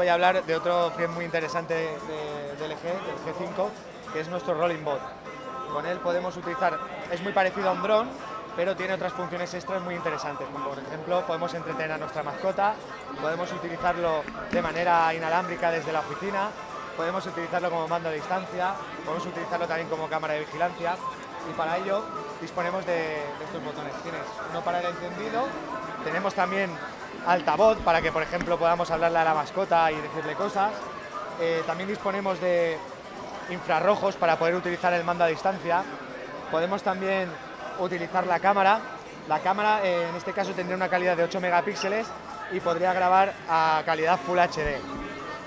voy a hablar de otro friend muy interesante de, de LG, del G5, que es nuestro Rolling Bot. Con él podemos utilizar, es muy parecido a un dron, pero tiene otras funciones extras muy interesantes, como por ejemplo podemos entretener a nuestra mascota, podemos utilizarlo de manera inalámbrica desde la oficina, podemos utilizarlo como mando a distancia, podemos utilizarlo también como cámara de vigilancia y para ello disponemos de, estos botones. Tienes uno para el encendido, tenemos también altavoz para que por ejemplo podamos hablarle a la mascota y decirle cosas, Eh, también disponemos de infrarrojos para poder utilizar el mando a distancia, podemos también utilizar la cámara. La cámara eh, en este caso tendría una calidad de 8 megapíxeles y podría grabar a calidad Full HD.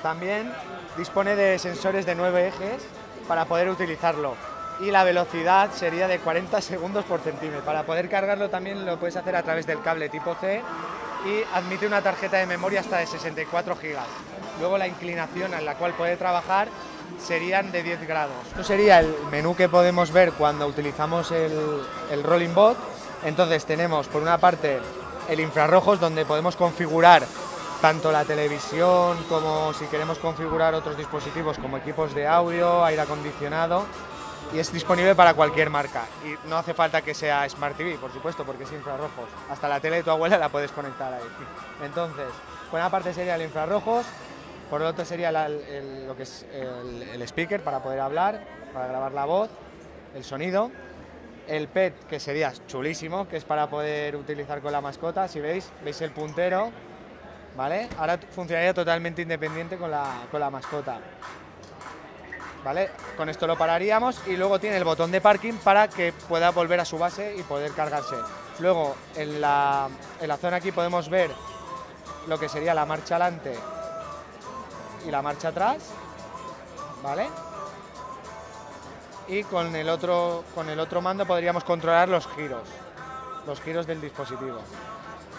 También dispone de sensores de 9 ejes para poder utilizarlo y la velocidad sería de 40 segundos por centímetro. Para poder cargarlo también lo puedes hacer a través del cable tipo C y admite una tarjeta de memoria hasta de 64 gigas. Luego la inclinación en la cual puede trabajar serían de 10 grados. Esto sería el menú que podemos ver cuando utilizamos el, el Rolling Bot. Entonces tenemos por una parte el infrarrojos donde podemos configurar tanto la televisión como si queremos configurar otros dispositivos como equipos de audio, aire acondicionado y es disponible para cualquier marca y no hace falta que sea Smart TV, por supuesto, porque es infrarrojos. Hasta la tele de tu abuela la puedes conectar ahí. Entonces, por una parte sería el infrarrojos, por la otra sería la- el- lo que es el, el speaker para poder hablar, para grabar la voz, el sonido. El PET, que sería chulísimo, que es para poder utilizar con la mascota. Si veis, veis el puntero, ¿vale? Ahora funcionaría totalmente independiente con la, con la mascota. Con esto lo pararíamos y luego tiene el botón de parking para que pueda volver a su base y poder cargarse. Luego, en la, en la zona aquí podemos ver lo que sería la marcha adelante y la marcha atrás, ¿vale? Y con el otro, con el otro mando podríamos controlar los giros, los giros del dispositivo.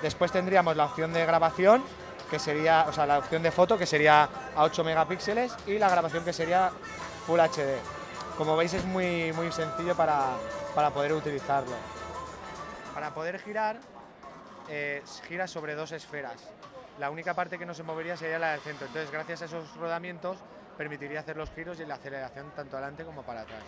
Después tendríamos la opción de grabación, que sería, o sea, la opción de foto, que sería a 8 megapíxeles, y la grabación que sería Full HD. Como veis es muy, muy sencillo para, para poder utilizarlo. Para poder girar, eh, gira sobre dos esferas. La única parte que no se movería sería la del centro. Entonces, gracias a esos rodamientos, permitiría hacer los giros y la aceleración tanto adelante como para atrás.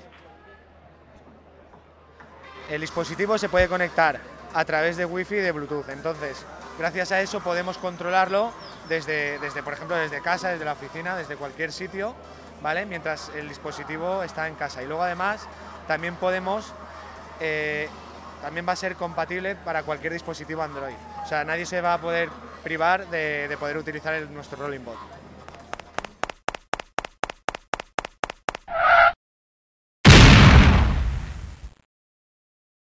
El dispositivo se puede conectar a través de Wi-Fi y de Bluetooth. Entonces, gracias a eso podemos controlarlo desde, desde, por ejemplo, desde casa, desde la oficina, desde cualquier sitio, ¿vale? Mientras el dispositivo está en casa. Y luego, además, también podemos eh, también va a ser compatible para cualquier dispositivo Android. O sea, nadie se va a poder privar de, de poder utilizar nuestro Rolling Bot.